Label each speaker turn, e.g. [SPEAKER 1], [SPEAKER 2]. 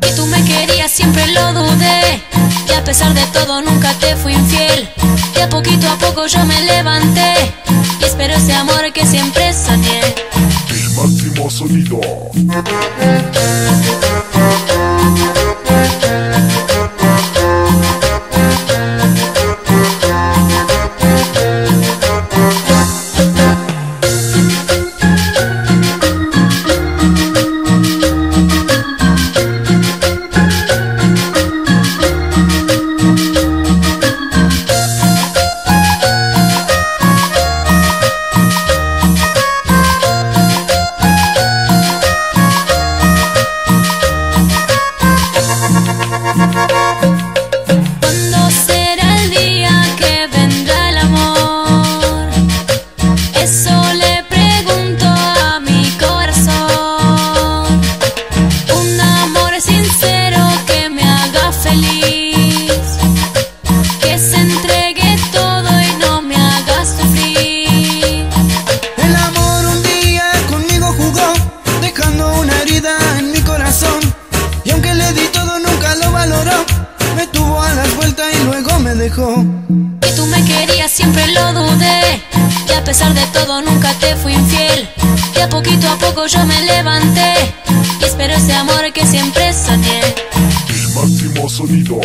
[SPEAKER 1] Que tú me querías siempre lo dudé Y a pesar de todo nunca te fui infiel. Y a poquito a poco yo me levanté Y espero ese amor que siempre soñé
[SPEAKER 2] El máximo sonido
[SPEAKER 1] Que tú me querías siempre lo dudé. Y a pesar de todo nunca te fui infiel. Y a poquito a poco yo me levanté. Y espero ese amor que siempre soñé
[SPEAKER 2] El máximo sonido